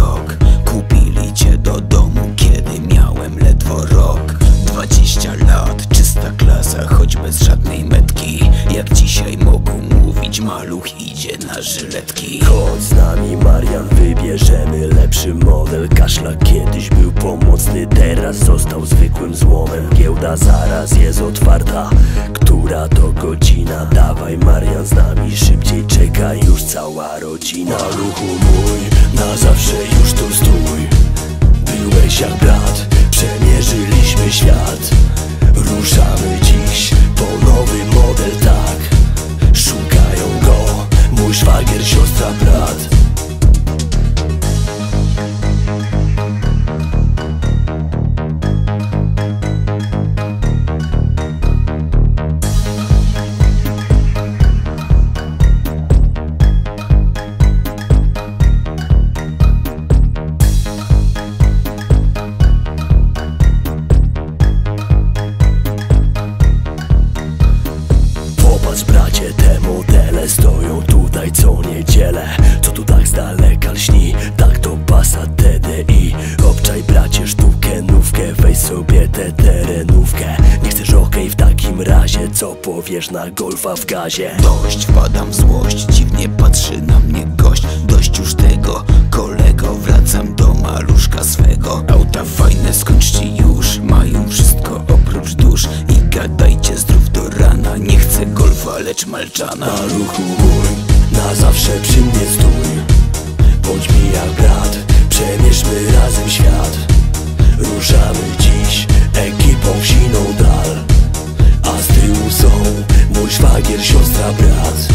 Wzrok Kupili cię do domu, kiedy miałem ledwo rok. Dwadzieścia lat, czysta klasa, choć bez żadnej metki. Jak dzisiaj mogą mówić, maluch idzie na żyletki. Chodź z nami Marian, wybierzemy lepszy model. Kaszlak kiedyś był teraz został zwykłym złomem. Giełda zaraz jest otwarta, która to godzina? Dawaj Marian z nami, szybciej czeka już cała rodzina. Maluchu mój, na zawsze już tu stój. Byłeś jak brat, przemierzyliśmy świat stoją tutaj co niedzielę. Co tu tak z daleka lśni, tak to pasa TDI Obczaj bracie sztukę, nówkę, weź sobie tę terenówkę. Nie chcesz okej w takim razie, co powiesz na golfa w gazie? Dość, wpadam w złość, dziwnie patrzy na mnie gość. Dość już tego, kolego, wracam do maluszka swego. Auta fajne, skończcie już, mają wszystko golfa, lecz malczana. Maluchu mój, na zawsze przy mnie stój. Bądź mi jak brat, przemierzmy razem świat. Ruszamy dziś ekipą w siną dal. A z tyłu są mój szwagier, siostra, brat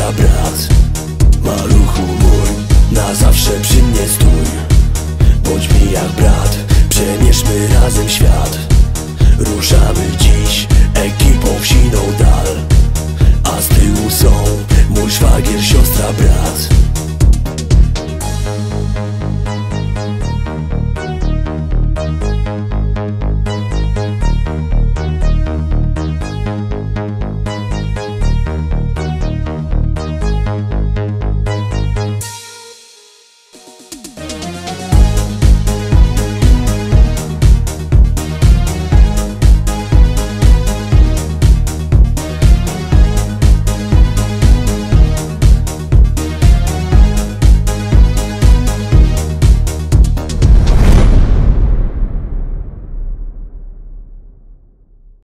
siostra, brat. Maluchu mój, na zawsze przy mnie stój. Bądź mi jak brat, przemierzmy razem świat. Ruszamy dziś siną